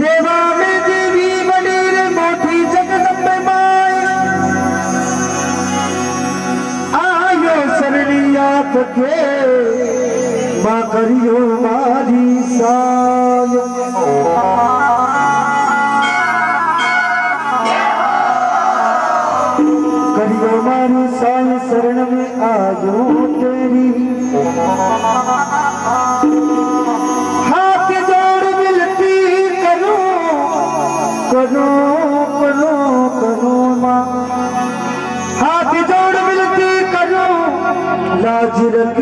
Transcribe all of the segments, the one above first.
देवा मोठी आयो के माँ करियो मारी साय साय शरण में आयो तेरी हाथ जोड़ मिलती करो करो माँ हाथ जोड़ मिलती करो लाज रख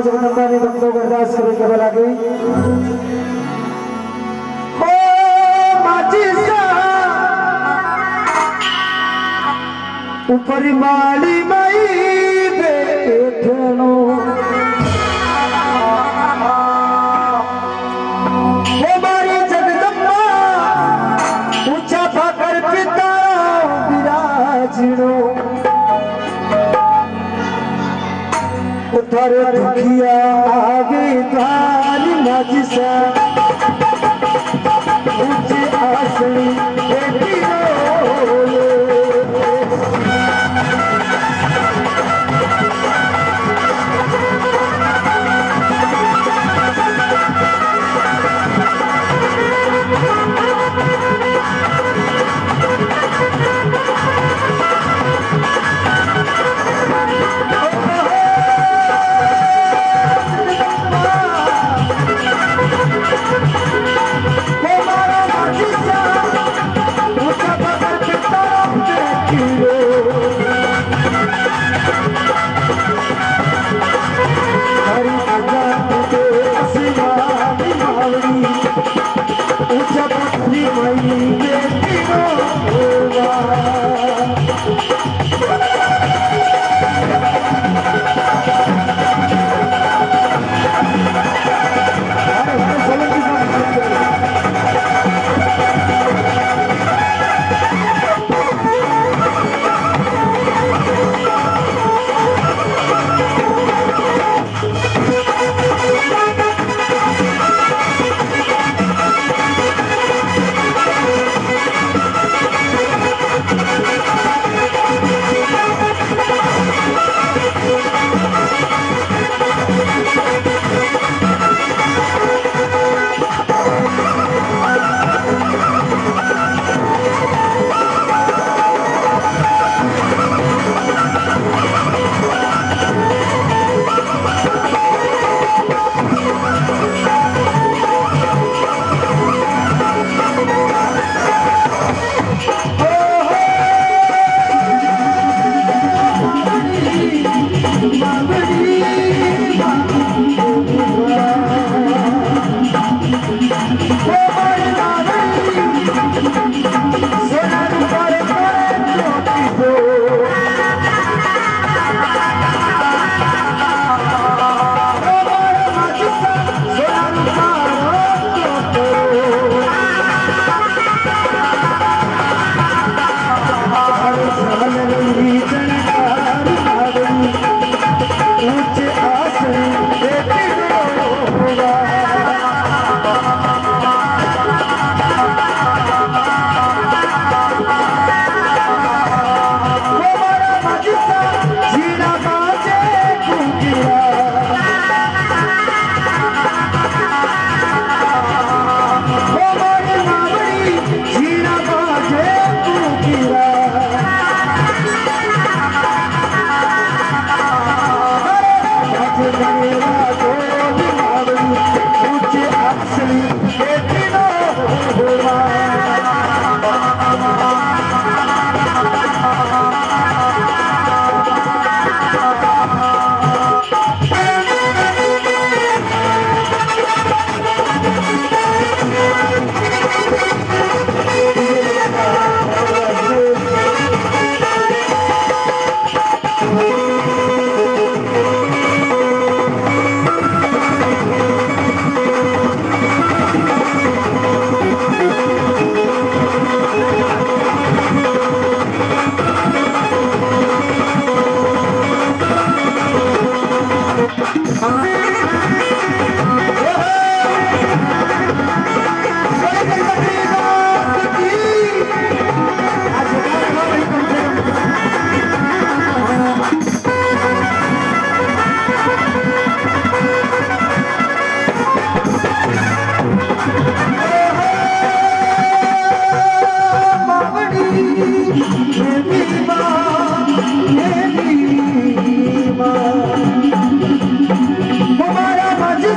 माँ जगदम्बा ने भक्तों को अरदास करे के बला गई उतर दुखिया आगे द्वार नजसा ऊंचे आसनी बेटी दीबा बोबारा बाज़ी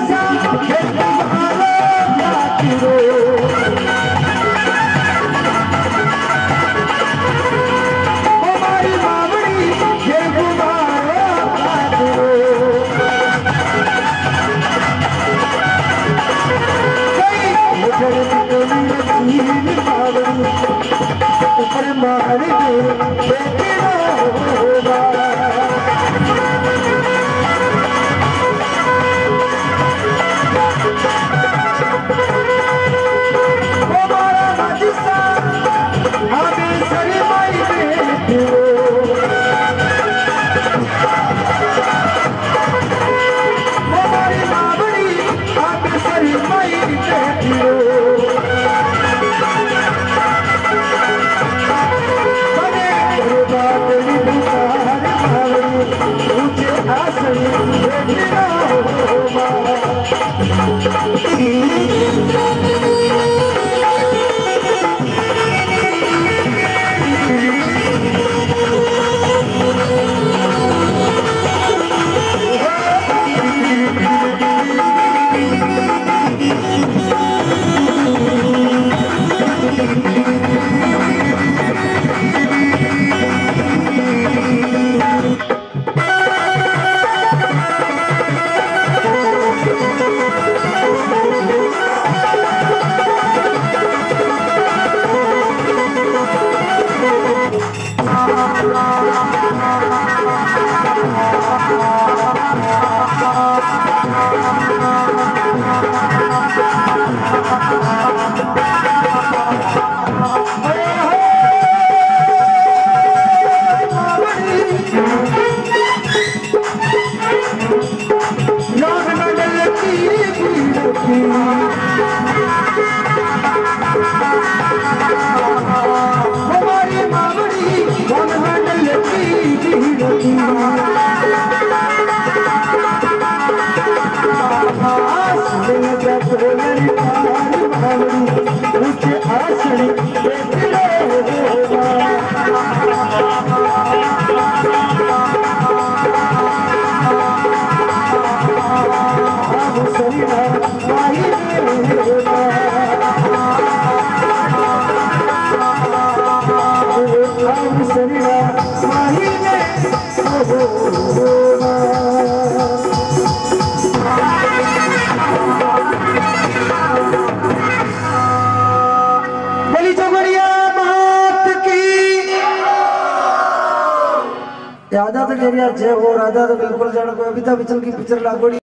राजा तो कह रहा जय हो राजा तो बिल्कुल जान को तो पिक्चर की पिक्चर लागोड़ी।